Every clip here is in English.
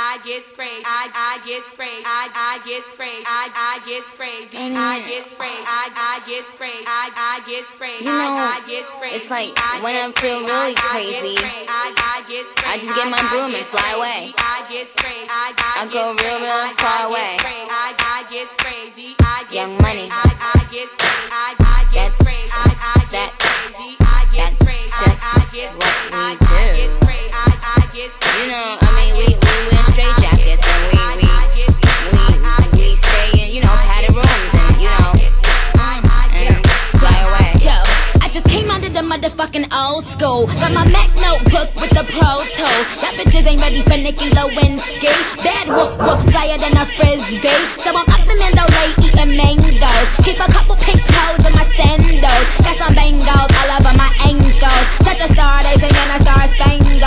I get crazy. I I get crazy. I I get crazy. I I get crazy. I get crazy. I I get crazy. I I get. You know, I get crazy. it's like when I feel really crazy, I just get my broom and fly away. I. I I I go real, real far away. Motherfucking old school. Got my Mac notebook with the Pro Tools. That bitches ain't ready for Nikki Lewinsky. Bad whoop whoop flyer than a frisbee. So I'm up in Mandalay eating mangoes. Keep a couple pink toes in my sandals. Got some bangles all over my ankles. Touch a star, they singing a star spangled.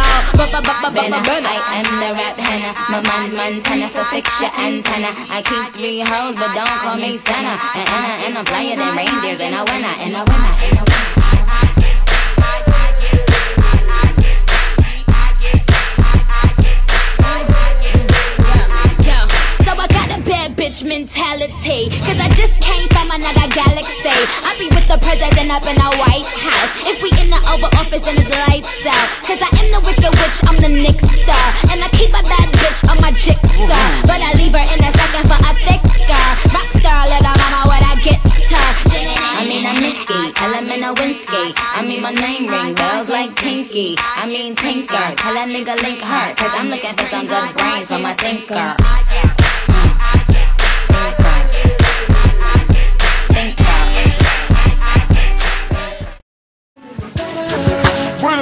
I am the rap henna, my man Montana, so fix your antenna. I keep three hoes, but don't call me Santa. And, I, and I'm flyer than reindeers, and I winner, and I winner, and I winner. Bitch mentality. Cause I just came from another galaxy. I be with the president up in the White House. If we in the Oval Office, then it's lights out. Cause I am the wicked witch, I'm the Nick star. And I keep a bad bitch on my jigsaw. But I leave her in a second for a thicker. Rock star, little mama, where I get her. I mean, I'm Nicky, element Winsky. I mean, my name ring bells like Tinky. I mean, Tinker, tell a nigga link her. Cause I'm looking for some good brains a thinker. Thinker.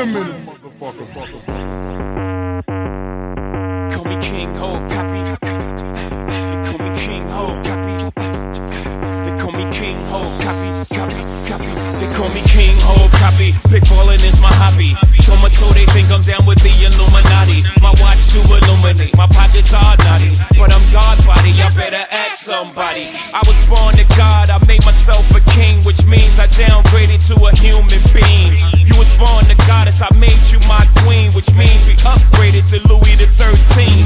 A minute, motherfucker. Call me King Ho, copy. They call me King Ho, copy. They call me King Ho, copy, copy, copy. They call me King Ho, copy. Big ballin' is my hobby. So much so they think I'm down with the Illuminati. My watch to illuminate, my pockets are naughty. Which means we upgraded to Louis the 13th.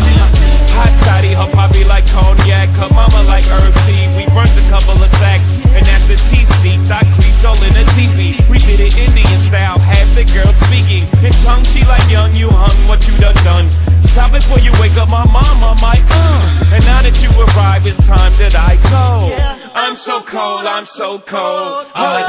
Hot toddy, her poppy like cognac, her mama like herb tea. We burnt a couple of sacks, and the tea steeped, I creeped all in the TV. We did it Indian style, had the girl speaking in tongue. She like young, you hung, what you done done. Stop it before you wake up my mama, my uh. And now that you arrive, it's time that I go. I'm so cold, I'm so cold. All I